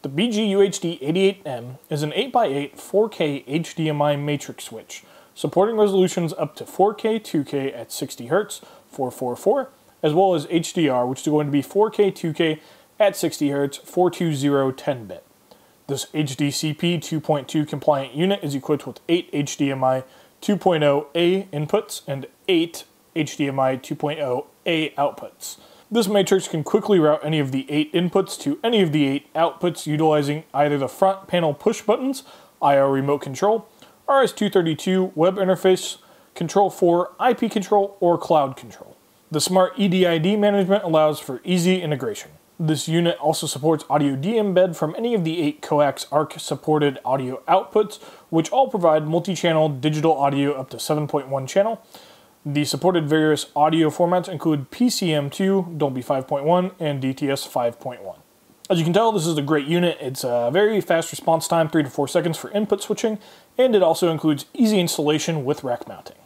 The BG-UHD88M is an 8x8 4K HDMI matrix switch, supporting resolutions up to 4K 2K at 60Hz 444, as well as HDR, which is going to be 4K 2K at 60Hz 420 10-bit. This HDCP 2.2 compliant unit is equipped with 8 HDMI 2.0A inputs and 8 HDMI 2.0A outputs. This matrix can quickly route any of the 8 inputs to any of the 8 outputs utilizing either the front panel push buttons, IR remote control, RS-232 web interface, Control 4 IP control, or cloud control. The smart EDID management allows for easy integration. This unit also supports audio de-embed from any of the eight coax ARC supported audio outputs, which all provide multi-channel digital audio up to 7.1 channel. The supported various audio formats include PCM2, Dolby 5.1, and DTS 5.1. As you can tell, this is a great unit. It's a very fast response time, 3 to 4 seconds for input switching, and it also includes easy installation with rack mounting.